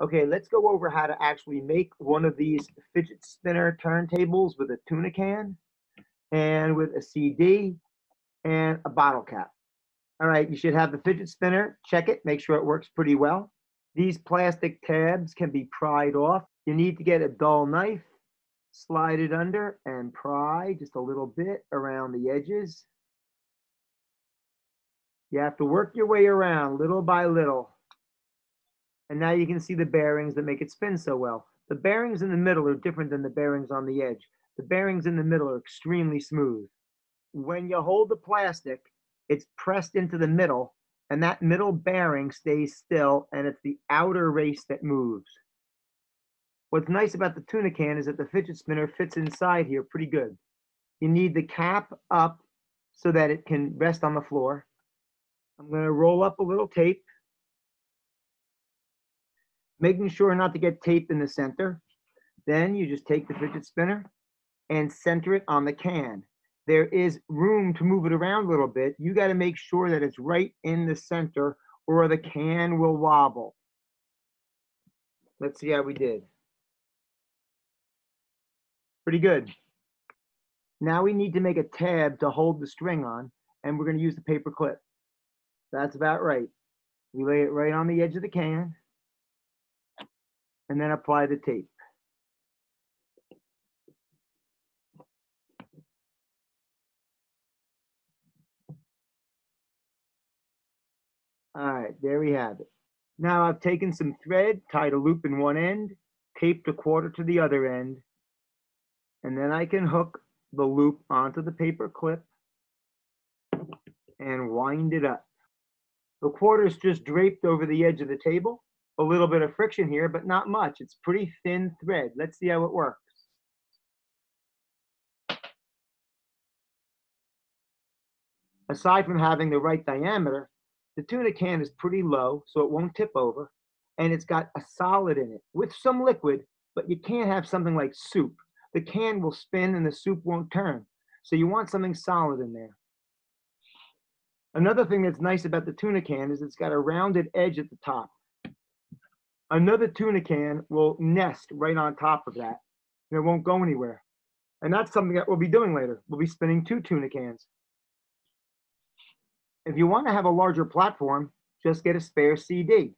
Okay, let's go over how to actually make one of these fidget spinner turntables with a tuna can and with a CD and a bottle cap. All right, you should have the fidget spinner. Check it, make sure it works pretty well. These plastic tabs can be pried off. You need to get a dull knife, slide it under and pry just a little bit around the edges. You have to work your way around little by little and now you can see the bearings that make it spin so well. The bearings in the middle are different than the bearings on the edge. The bearings in the middle are extremely smooth. When you hold the plastic, it's pressed into the middle, and that middle bearing stays still, and it's the outer race that moves. What's nice about the tuna can is that the fidget spinner fits inside here pretty good. You need the cap up so that it can rest on the floor. I'm going to roll up a little tape making sure not to get tape in the center. Then you just take the fidget spinner and center it on the can. There is room to move it around a little bit. You got to make sure that it's right in the center or the can will wobble. Let's see how we did. Pretty good. Now we need to make a tab to hold the string on, and we're going to use the paper clip. That's about right. We lay it right on the edge of the can and then apply the tape. All right, there we have it. Now I've taken some thread, tied a loop in one end, taped a quarter to the other end, and then I can hook the loop onto the paper clip and wind it up. The quarter is just draped over the edge of the table a little bit of friction here, but not much. It's pretty thin thread. Let's see how it works. Aside from having the right diameter, the tuna can is pretty low, so it won't tip over, and it's got a solid in it with some liquid, but you can't have something like soup. The can will spin and the soup won't turn. So you want something solid in there. Another thing that's nice about the tuna can is it's got a rounded edge at the top another tuna can will nest right on top of that and it won't go anywhere. And that's something that we'll be doing later. We'll be spinning two tuna cans. If you want to have a larger platform, just get a spare CD.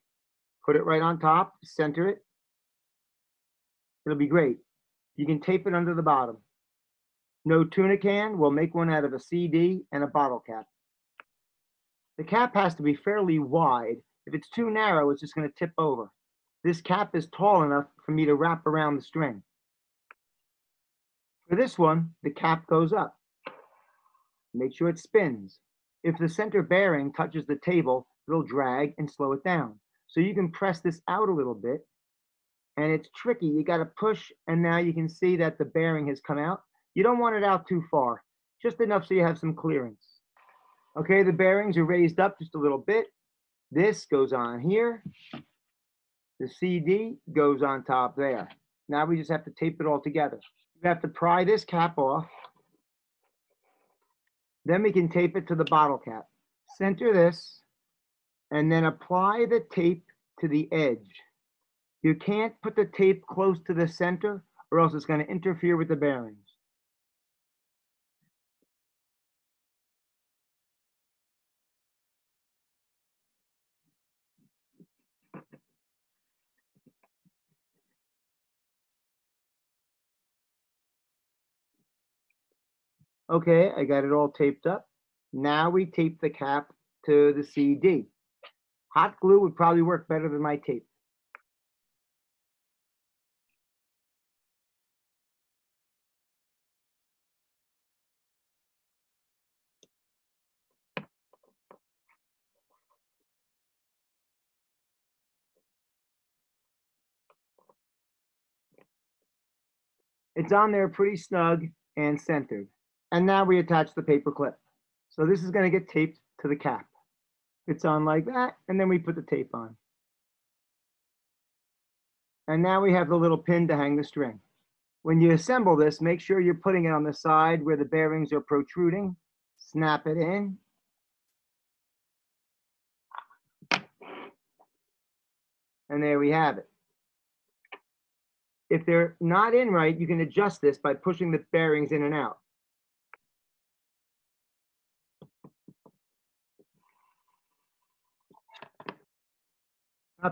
Put it right on top, center it. It'll be great. You can tape it under the bottom. No tuna can, we'll make one out of a CD and a bottle cap. The cap has to be fairly wide. If it's too narrow, it's just going to tip over. This cap is tall enough for me to wrap around the string. For this one, the cap goes up. Make sure it spins. If the center bearing touches the table, it'll drag and slow it down. So you can press this out a little bit and it's tricky. You got to push and now you can see that the bearing has come out. You don't want it out too far, just enough so you have some clearance. Okay, the bearings are raised up just a little bit. This goes on here the CD goes on top there. Now we just have to tape it all together. We have to pry this cap off. Then we can tape it to the bottle cap. Center this and then apply the tape to the edge. You can't put the tape close to the center or else it's going to interfere with the bearings. Okay, I got it all taped up. Now we tape the cap to the CD. Hot glue would probably work better than my tape. It's on there pretty snug and centered. And now we attach the paper clip. So this is going to get taped to the cap. It's on like that, and then we put the tape on. And now we have the little pin to hang the string. When you assemble this, make sure you're putting it on the side where the bearings are protruding. Snap it in. And there we have it. if they're not in right, you can adjust this by pushing the bearings in and out.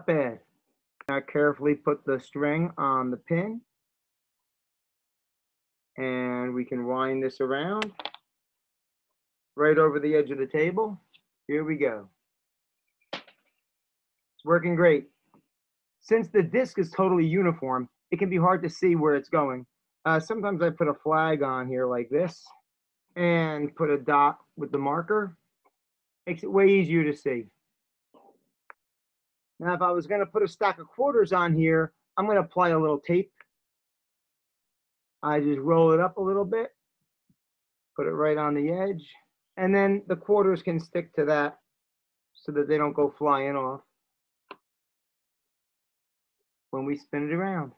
Bad. Now carefully put the string on the pin. And we can wind this around right over the edge of the table. Here we go. It's working great. Since the disc is totally uniform, it can be hard to see where it's going. Uh, sometimes I put a flag on here like this and put a dot with the marker. Makes it way easier to see. Now, if I was going to put a stack of quarters on here, I'm going to apply a little tape. I just roll it up a little bit, put it right on the edge, and then the quarters can stick to that so that they don't go flying off when we spin it around.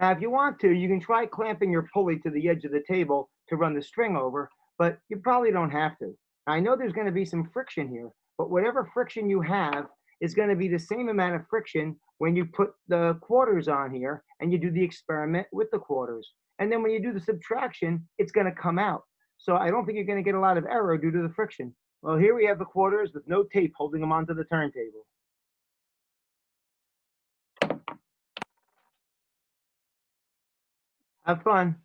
Now, if you want to, you can try clamping your pulley to the edge of the table to run the string over, but you probably don't have to. I know there's going to be some friction here, but whatever friction you have is going to be the same amount of friction when you put the quarters on here and you do the experiment with the quarters. And then when you do the subtraction, it's going to come out. So I don't think you're going to get a lot of error due to the friction. Well, here we have the quarters with no tape holding them onto the turntable. Have fun.